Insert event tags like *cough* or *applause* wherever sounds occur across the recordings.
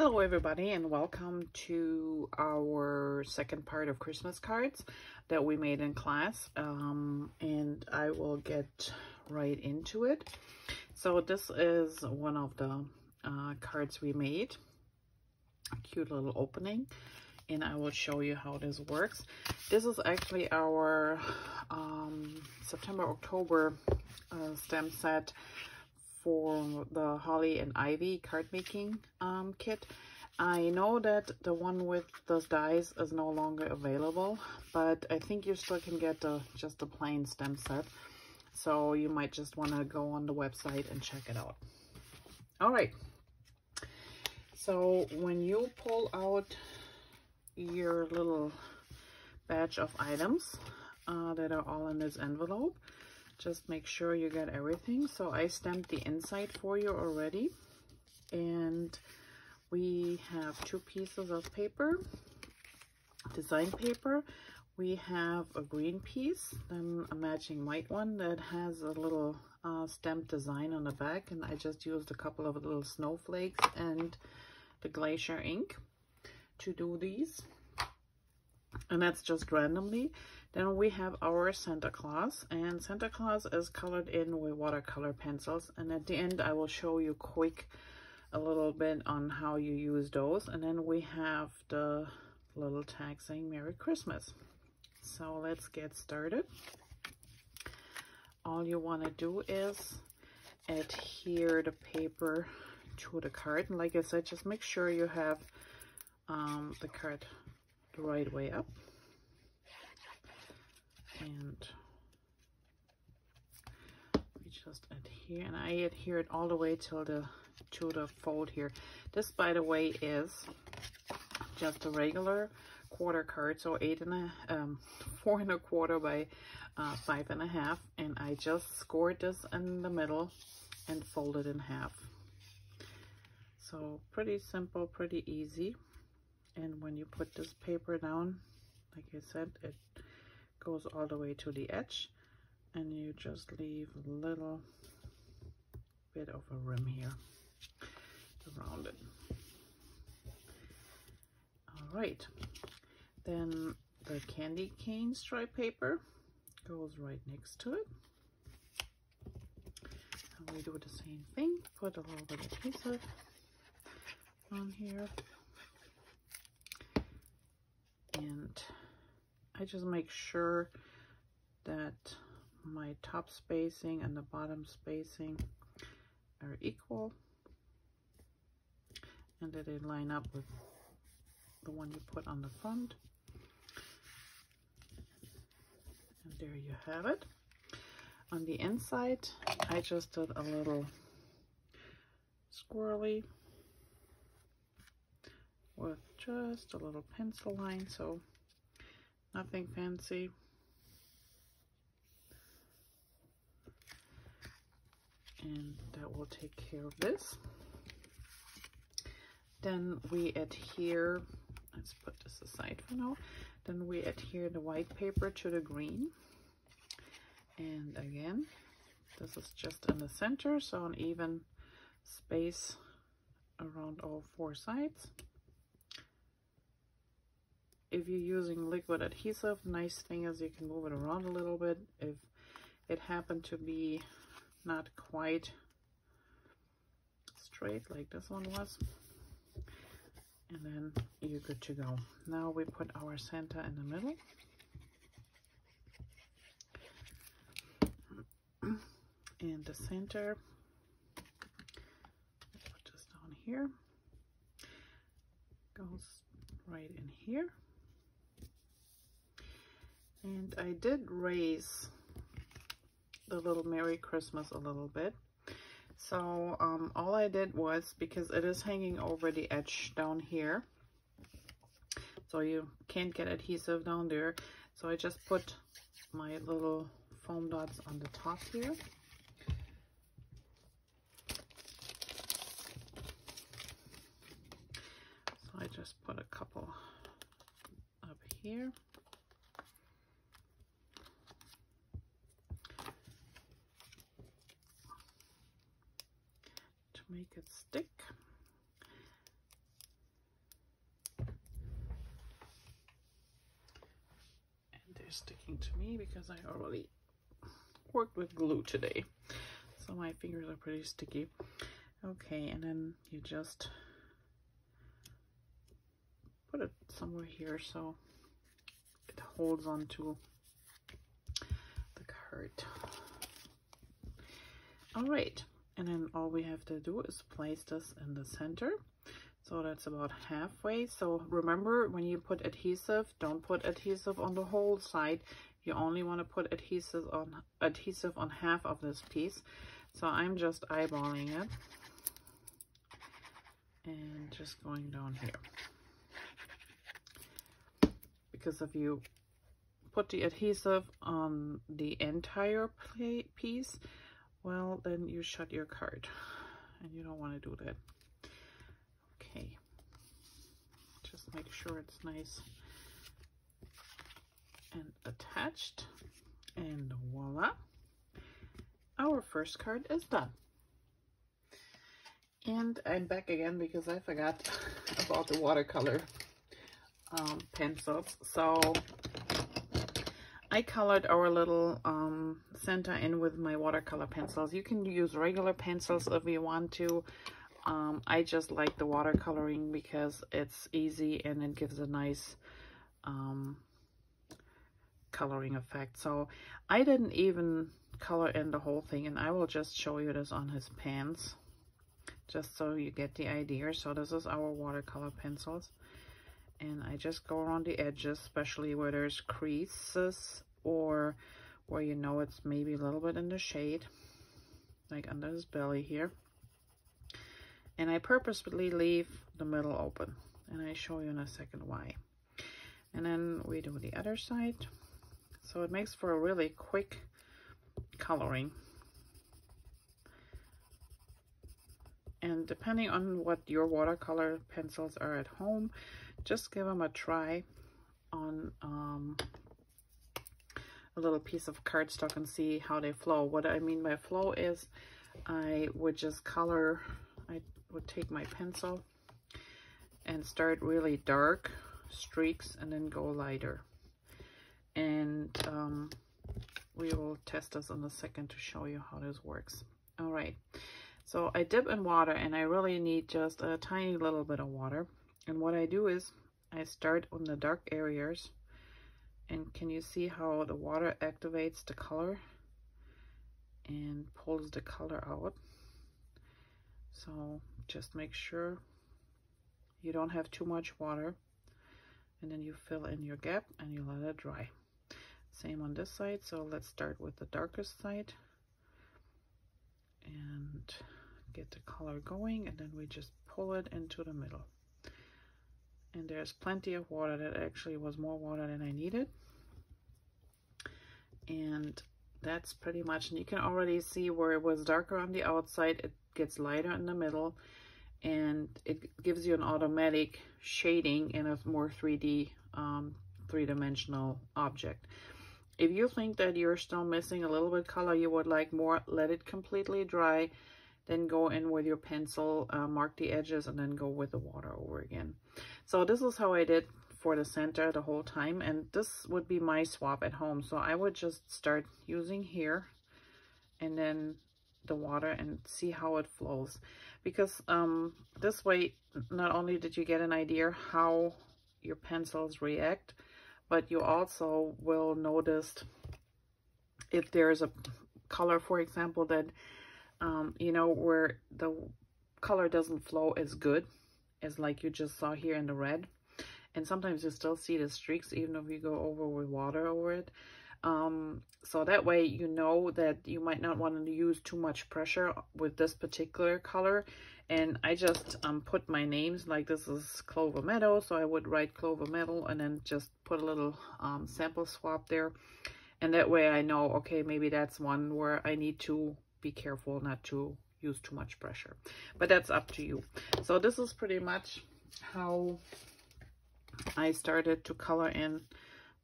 Hello everybody and welcome to our second part of Christmas cards that we made in class um, and I will get right into it. So this is one of the uh, cards we made. A cute little opening and I will show you how this works. This is actually our um, September-October uh, stem set for the Holly and Ivy card making um, kit. I know that the one with those dies is no longer available, but I think you still can get the just the plain stem set. So you might just want to go on the website and check it out. All right. So when you pull out your little batch of items uh, that are all in this envelope, just make sure you get everything. So I stamped the inside for you already. And we have two pieces of paper, design paper. We have a green piece, then a matching white one that has a little uh, design on the back. And I just used a couple of little snowflakes and the glacier ink to do these. And that's just randomly. Then we have our Santa Claus, and Santa Claus is colored in with watercolor pencils. And at the end, I will show you quick a little bit on how you use those. And then we have the little tag saying Merry Christmas. So let's get started. All you want to do is adhere the paper to the card. And like I said, just make sure you have um, the card the right way up. And we just adhere and I adhere it all the way till the to the fold here. This by the way is just a regular quarter card so eight and a um, *laughs* four and a quarter by uh, five and a half and I just scored this in the middle and folded in half. So pretty simple pretty easy and when you put this paper down like I said it goes all the way to the edge and you just leave a little bit of a rim here around it. All right, then the candy cane stripe paper goes right next to it. And we do the same thing, put a little bit of adhesive on here. And I just make sure that my top spacing and the bottom spacing are equal and that they line up with the one you put on the front. And there you have it. On the inside, I just did a little squirrely with just a little pencil line so nothing fancy. And that will take care of this. Then we adhere, let's put this aside for now. Then we adhere the white paper to the green. And again, this is just in the center, so an even space around all four sides if you're using liquid adhesive, nice thing is you can move it around a little bit. If it happened to be not quite straight like this one was, and then you're good to go. Now we put our center in the middle. *clears throat* And the center, put this down here, goes right in here. And I did raise the little Merry Christmas a little bit. So um, all I did was, because it is hanging over the edge down here, so you can't get adhesive down there. So I just put my little foam dots on the top here. So I just put a couple up here. make it stick. And they're sticking to me because I already worked with glue today. So my fingers are pretty sticky. Okay, and then you just put it somewhere here so it holds on to the card. All right, and then all we have to do is place this in the center. So that's about halfway. So remember when you put adhesive, don't put adhesive on the whole side. You only want to put adhesive on adhesive on half of this piece. So I'm just eyeballing it and just going down here. Because if you put the adhesive on the entire piece, well, then you shut your card and you don't want to do that. Okay, just make sure it's nice and attached and voila, our first card is done. And I'm back again because I forgot *laughs* about the watercolor um, pencils. So I colored our little um, center in with my watercolor pencils. You can use regular pencils if you want to. Um, I just like the watercoloring because it's easy and it gives a nice um, coloring effect. So I didn't even color in the whole thing and I will just show you this on his pants just so you get the idea. So this is our watercolor pencils and I just go around the edges, especially where there's creases or where you know it's maybe a little bit in the shade, like under his belly here. And I purposefully leave the middle open, and I show you in a second why. And then we do the other side. So it makes for a really quick coloring. And depending on what your watercolor pencils are at home, just give them a try on um, a little piece of cardstock and see how they flow. What I mean by flow is I would just color, I would take my pencil and start really dark streaks and then go lighter. And um, we will test this in a second to show you how this works. All right, so I dip in water and I really need just a tiny little bit of water. And what I do is I start on the dark areas. And can you see how the water activates the color? And pulls the color out? So just make sure you don't have too much water. And then you fill in your gap and you let it dry. Same on this side, so let's start with the darkest side. And get the color going. And then we just pull it into the middle and there's plenty of water that actually was more water than I needed. And that's pretty much and you can already see where it was darker on the outside it gets lighter in the middle and it gives you an automatic shading in a more 3D um, three-dimensional object. If you think that you're still missing a little bit color you would like more let it completely dry then go in with your pencil, uh, mark the edges, and then go with the water over again. So this is how I did for the center the whole time, and this would be my swap at home. So I would just start using here, and then the water and see how it flows. Because um, this way, not only did you get an idea how your pencils react, but you also will notice if there's a color, for example, that um, you know, where the color doesn't flow as good as like you just saw here in the red. And sometimes you still see the streaks even if you go over with water over it. Um, so that way you know that you might not want to use too much pressure with this particular color. And I just um, put my names, like this is Clover Meadow, so I would write Clover Meadow and then just put a little um, sample swap there. And that way I know, okay, maybe that's one where I need to be careful not to use too much pressure. But that's up to you. So this is pretty much how I started to color in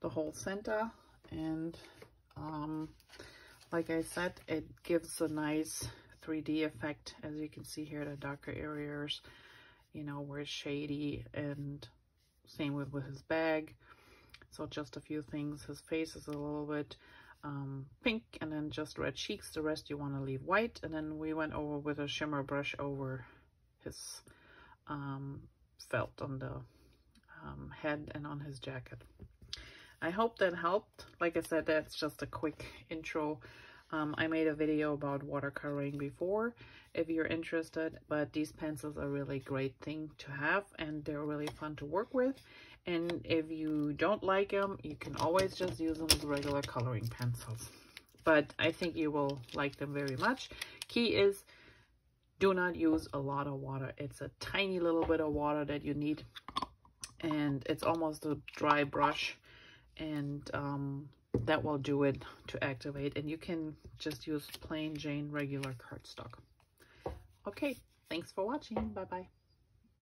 the whole center and um, like I said it gives a nice 3D effect. As you can see here the darker areas you know where it's shady and same with with his bag. So just a few things. His face is a little bit um, pink and then just red cheeks. The rest you want to leave white. And then we went over with a shimmer brush over his um, felt on the um, head and on his jacket. I hope that helped. Like I said, that's just a quick intro. Um, I made a video about watercoloring before if you're interested, but these pencils are really great thing to have and they're really fun to work with. And if you don't like them, you can always just use them as regular coloring pencils. But I think you will like them very much. Key is do not use a lot of water. It's a tiny little bit of water that you need. And it's almost a dry brush. And um, that will do it to activate. And you can just use plain Jane regular cardstock. Okay, thanks for watching. Bye-bye.